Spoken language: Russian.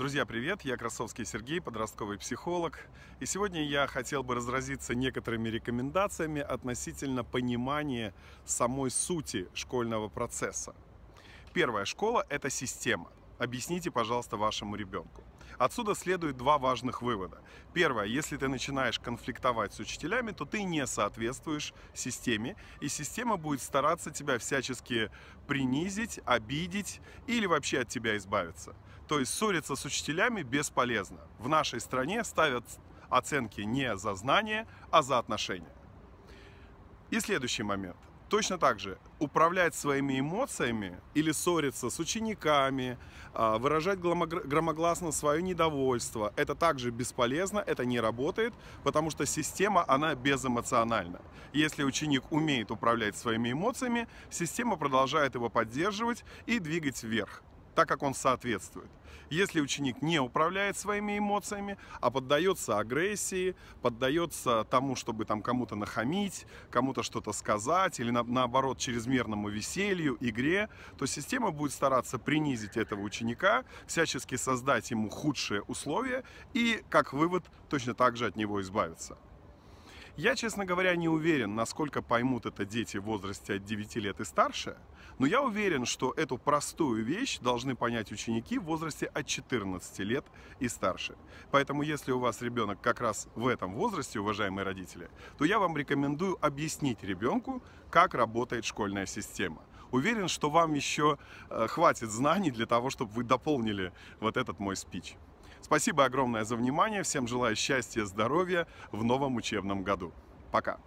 Друзья, привет! Я Красовский Сергей, подростковый психолог. И сегодня я хотел бы разразиться некоторыми рекомендациями относительно понимания самой сути школьного процесса. Первая школа – это система. Объясните, пожалуйста, вашему ребенку. Отсюда следует два важных вывода. Первое, если ты начинаешь конфликтовать с учителями, то ты не соответствуешь системе, и система будет стараться тебя всячески принизить, обидеть или вообще от тебя избавиться. То есть ссориться с учителями бесполезно. В нашей стране ставят оценки не за знания, а за отношения. И следующий момент. Точно так же управлять своими эмоциями или ссориться с учениками, а, выражать громогласно свое недовольство, это также бесполезно, это не работает, потому что система, она безэмоциональна. Если ученик умеет управлять своими эмоциями, система продолжает его поддерживать и двигать вверх так как он соответствует. Если ученик не управляет своими эмоциями, а поддается агрессии, поддается тому, чтобы там кому-то нахамить, кому-то что-то сказать, или на, наоборот чрезмерному веселью, игре, то система будет стараться принизить этого ученика, всячески создать ему худшие условия и, как вывод, точно так же от него избавиться. Я, честно говоря, не уверен, насколько поймут это дети в возрасте от 9 лет и старше, но я уверен, что эту простую вещь должны понять ученики в возрасте от 14 лет и старше. Поэтому, если у вас ребенок как раз в этом возрасте, уважаемые родители, то я вам рекомендую объяснить ребенку, как работает школьная система. Уверен, что вам еще э, хватит знаний для того, чтобы вы дополнили вот этот мой спич. Спасибо огромное за внимание. Всем желаю счастья, здоровья в новом учебном году. Пока.